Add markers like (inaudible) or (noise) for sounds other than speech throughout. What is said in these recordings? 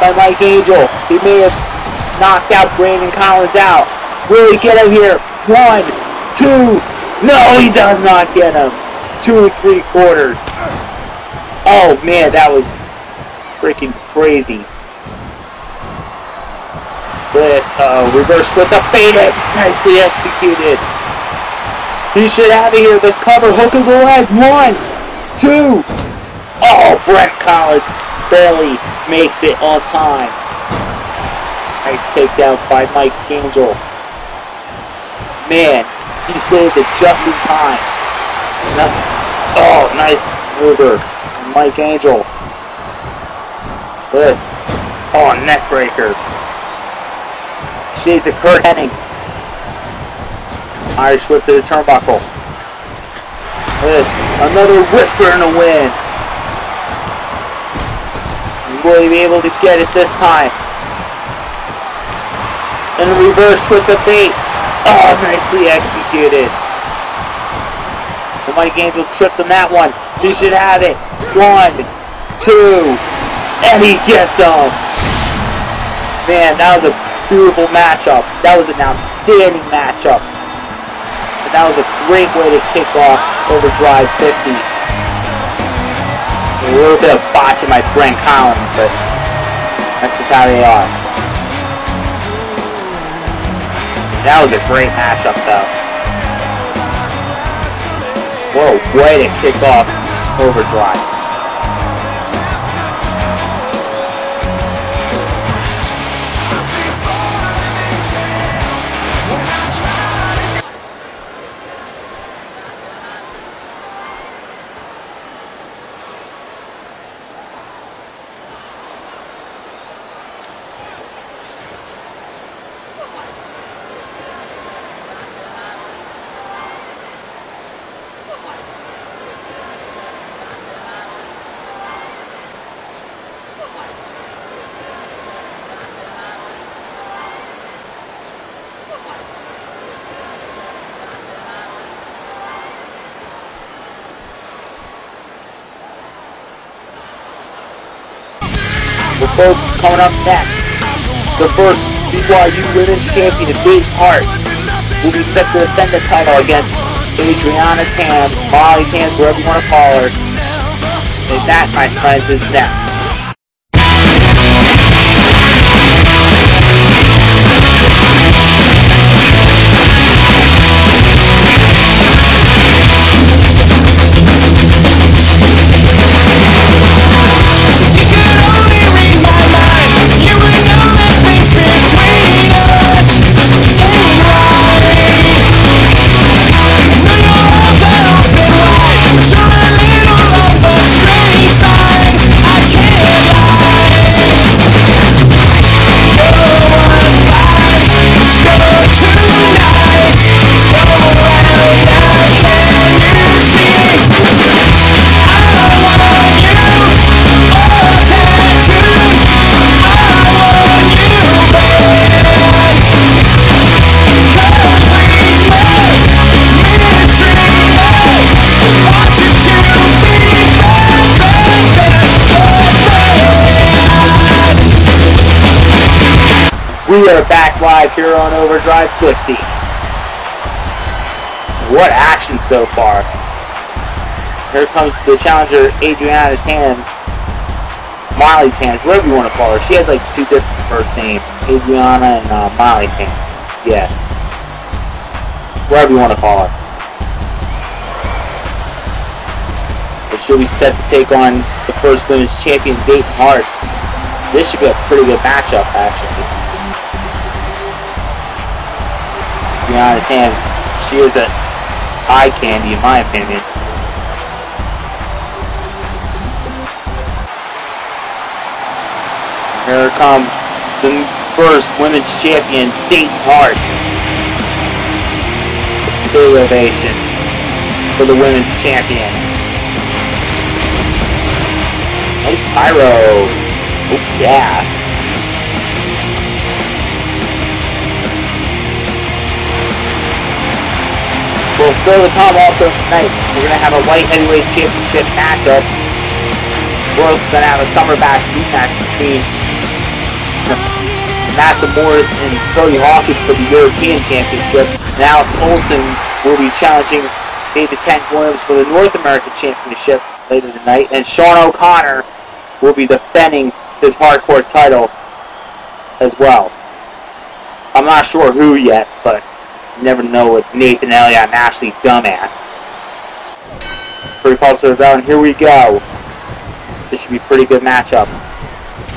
by Mike Angel. He may have knocked out Brandon Collins out. Will he get him here? One, two. No, he does not get him. Two and three quarters. Oh man, that was freaking crazy. Bliss, uh oh, reverse with the fade. Nicely executed. He should have it here. The cover, hook of the leg. One, two. Oh, Brett Collins barely makes it on time. Nice takedown by Mike Angel. Man, he saved it just in time. That's, oh, nice mover. Mike Angel. This. Oh, neck breaker. Shades of Curt Hennig. Irish whip to the turnbuckle. This. Another whisper in the wind. Will he be able to get it this time? And reverse twist of fate. Oh, nicely executed. The Mike Angel tripped on that one. He should have it. One, two, and he gets him. Man, that was a beautiful matchup. That was an outstanding matchup. And that was a great way to kick off Overdrive 50 a little bit of botching my friend Collins, but that's just how they are. That was a great matchup, though. What a way to kick off Overdrive. Folks, coming up next, the first BYU Women's Champion, Dave Heart, will be set to defend the title against Adriana Tam, Molly Tam, whatever you want to call her. And that, my friends, is next. We are back live here on Overdrive 50. What action so far. Here comes the challenger, Adriana Tams. Molly Tams, whatever you want to call her. She has like two different first names. Adriana and uh, Molly Tams. Yeah. Whatever you want to call her. But she'll be set to take on the first women's champion, Dayton Hart. This should be a pretty good matchup, actually. She is an eye candy in my opinion. Here comes the first women's champion, Dayton Hart. Big ovation for the women's champion. Nice pyro. Oh yeah. Well, still to come also tonight, we're to have a light heavyweight championship matchup. we're also to have a summer bash match between Matt Morris and Cody Hawkins for the European Championship. And Alex Olson will be challenging David Tank Williams for the North American Championship later tonight. And Sean O'Connor will be defending his hardcore title as well. I'm not sure who yet, but you never know with Nathan Elliott and Ashley Dumbass. Pretty positive and here we go. This should be a pretty good matchup.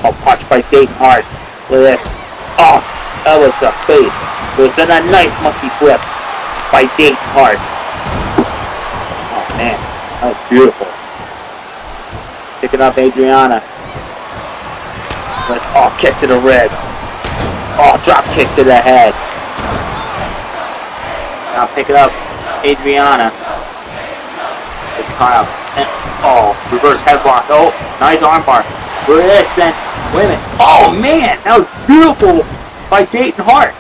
Oh, punch by Dayton Harts. Look at this. Oh, elbow to the face. Goes in a nice monkey flip by Dayton Harts. Oh man, that was beautiful. Picking up Adriana. Let's oh kick to the ribs. Oh drop kick to the head. Now pick it up, Adriana. It's Kyle. And, oh, reverse headlock. Oh, nice armbar. And wait a minute. Oh man, that was beautiful by Dayton Hart.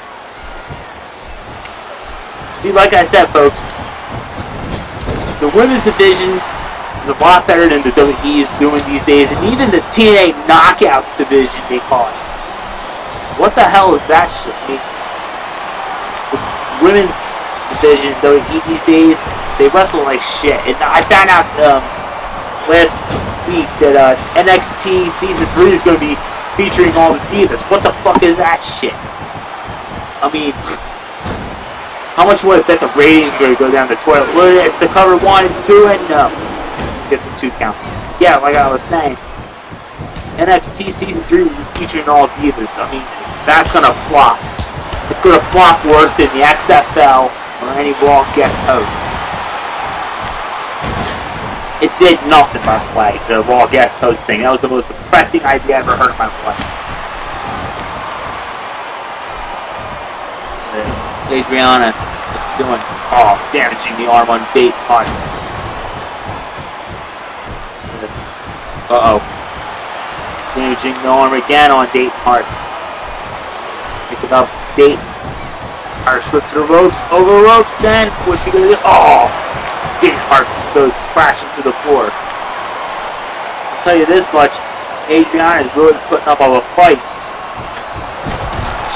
See, like I said, folks, the women's division is a lot better than the WWE is doing these days, and even the TNA Knockouts division, they call it. What the hell is that shit? I women's division, though, these days, they wrestle like shit. And I found out um, last week that uh, NXT Season 3 is going to be featuring all the divas. What the fuck is that shit? I mean, how much would I bet the ratings are going to go down the toilet? At this, the cover 1 and 2 and no. Gets a 2 count. Yeah, like I was saying, NXT Season 3 will be featuring all divas. I mean, that's going to flop. It's going to flop worse than the XFL or any Raw guest host. It did nothing, by the way, the Raw guest host thing. That was the most depressing idea I ever heard in my life. This Adriana doing, oh, damaging the arm on Date Hardens. This, uh-oh. Damaging the arm again on Date Hardens. Picking up Date Irish whip to the ropes, over ropes, then what's he gonna do? Oh! Hart goes crashing to the floor. I'll tell you this much, Adriana is really putting up a fight.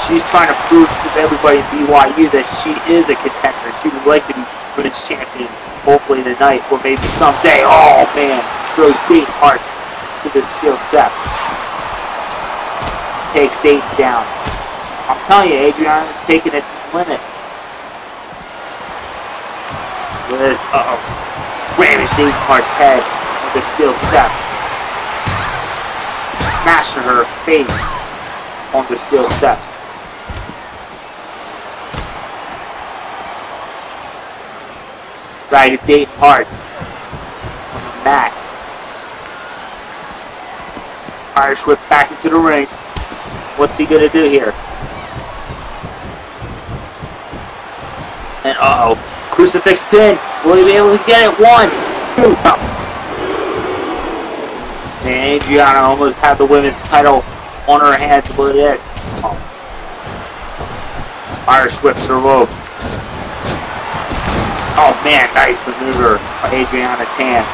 She's trying to prove to everybody in BYU that she is a contender. She would like to be women's champion, hopefully tonight or maybe someday. Oh man, throws Dayton Hart to the steel steps. Takes Dayton down. I'm telling you, Adriana's taking it limit. Liz, uh-oh. Ramming Hart's head with the steel steps. Smashing her face on the steel steps. Try to date Hart on the mat. Irish whip back into the ring. What's he gonna do here? And uh oh. Crucifix pin. Will he be able to get it? One, two. Oh. And Adriana almost had the women's title on her hands. Look at this. Oh. Irish whip to the ropes. Oh man, nice maneuver by Adriana Tams.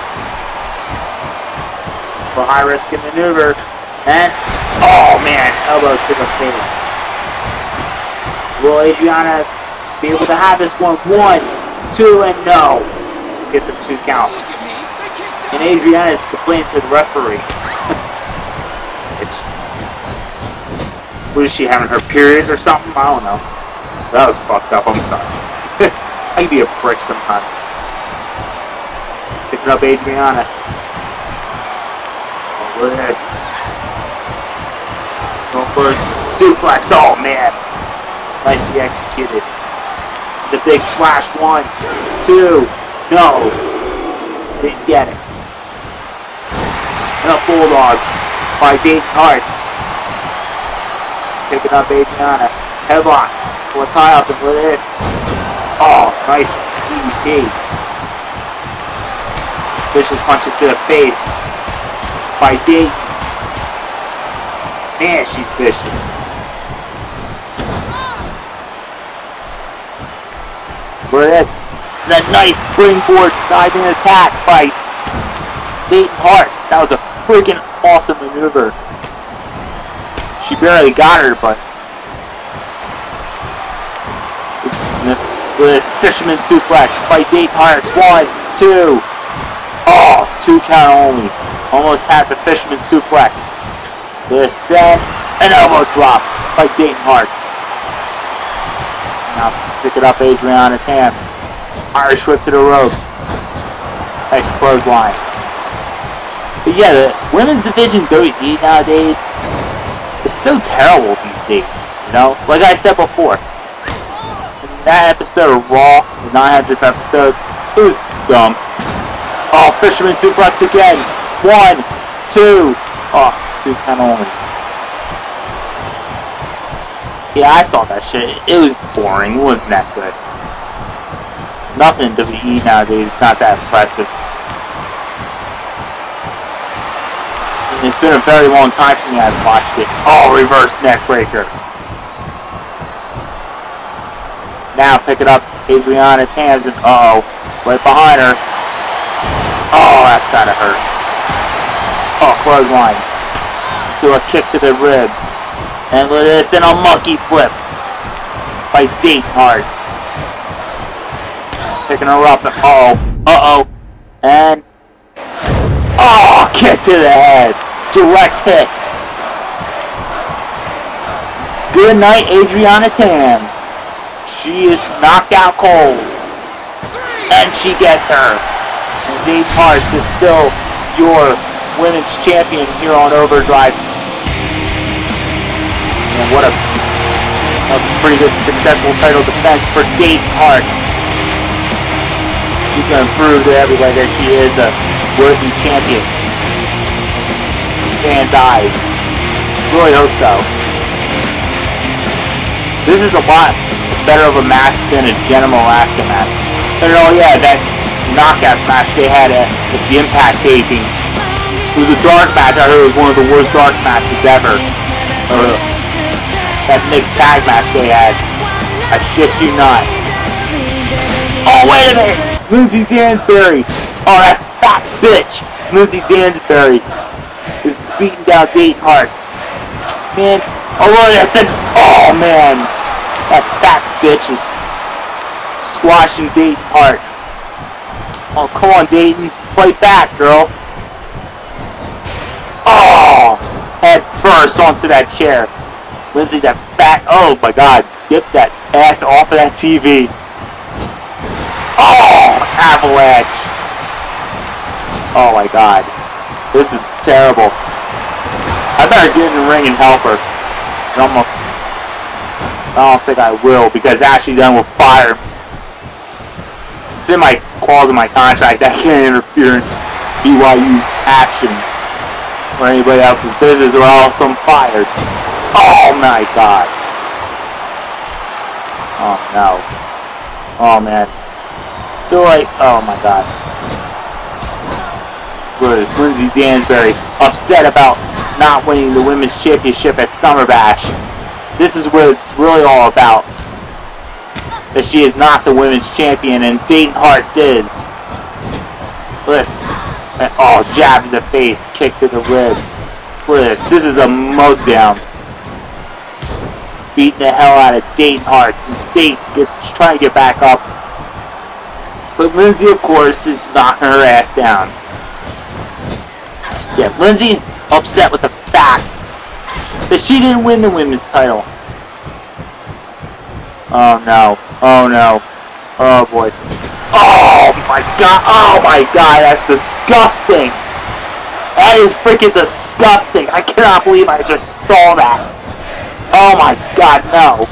For high risk and maneuver. And, oh man, elbow to the face. Will Adriana be able to have this one. One, two, and no. Gets a two count. And Adriana is complaining to the referee. it's, what is she having her period or something? I don't know. That was fucked up. I'm sorry. (laughs) I can be a prick sometimes. Picking up Adriana. Oh, look at this. Going for suplex. Oh man. Nicely executed the big splash. One, two, no. Didn't get it. And a bulldog by Dayton Harts. Picking up Adriana. Headlock. Pull a tie up and with this. Oh, nice ET. Vicious punches to the face by Dayton. Man, she's vicious. That nice springboard diving attack by Dayton Hart. That was a freaking awesome maneuver. She barely got her, but this fisherman suplex by Dayton Hart. One, two. Oh, two count only. Almost had the fisherman suplex. This set, an elbow drop by Dayton Hearts. Now pick it up, Adriana Tams. Irish whip to the ropes. Nice clothesline. But yeah, the women's division WWE nowadays is so terrible these days. You know, like I said before, that episode of Raw, the 900th episode, it was dumb. Oh, Fisherman suplex again. One, two. Oh, two count only. Yeah, I saw that shit. It was boring. It wasn't that good. Nothing in WWE nowadays is not that impressive. And it's been a very long time for me I've watched it. Oh, reverse neckbreaker. Now pick it up, Adriana Tamsin. Uh oh, right behind her. Oh, that's gotta hurt. Oh, clothesline. To a kick to the ribs. And with this, and a monkey flip by Dayton Hearts. Picking her up. Uh oh. Uh oh. And. Oh, kick to the head. Direct hit. Good night, Adriana Tam. She is knocked out cold. And she gets her. And Dave Parts is still your women's champion here on Overdrive. And what a, a pretty good successful title defense for Dave Parts. She's going to prove to everybody that she is a worthy champion. And dies. Really hope so. This is a lot better of a match than a General Alaska match. And oh yeah, that knockout match they had at, at the Impact tapings. It was a dark match. I heard it was one of the worst dark matches ever. Uh, that mixed tag match they had. I shit you not. Oh wait a minute! Lindsay Dansbury! Oh that fat bitch! Lindsay Dansbury is beating down Dayton Hearts. Man, oh look, I said, oh man! That fat bitch is squashing Dayton Hart. Oh, come on, Dayton. Fight back, girl. Oh! Head first onto that chair. Lindsay, that fat... Oh, my God. Get that ass off of that TV. Oh! Avalanche. Oh, my God. This is terrible. I better get in the ring and help her. I'm gonna don't think I will because Ashley Dunn will fire. It's in my clause in my contract that I can't interfere in BYU action or anybody else's business or else I'm fired. Oh my god. Oh no. Oh man. Feel like oh my god. Was Lindsay Dansbury upset about not winning the women's championship at Summer Bash? This is what it's really all about. That she is not the women's champion, and Dayton Hart is. Listen. Oh, jab in the face, kick to the ribs. Listen, this is a mug down. Beating the hell out of Dayton Hart since Dayton gets trying to get back up. But Lindsay, of course, is knocking her ass down. Yeah, Lindsay's upset with the fact that she didn't win the women's title. Oh no. Oh no. Oh boy. Oh my god. Oh my god. That's disgusting. That is freaking disgusting. I cannot believe I just saw that. Oh my god, no.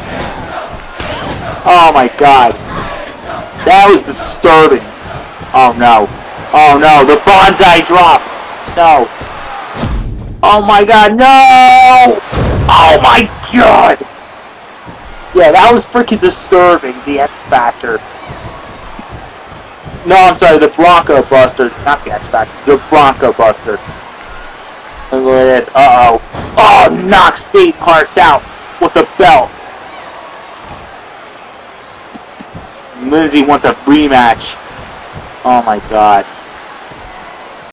Oh my god. That was disturbing. Oh no. Oh no. The Banzai drop. No. Oh my god, no! Oh my god! Yeah, that was freaking disturbing, the X Factor. No, I'm sorry, the Bronco Buster. Not the X Factor, the Bronco Buster. Look at this. Uh-oh. Oh, knocks State Hearts out with a belt. Lindsay wants a rematch. Oh my god.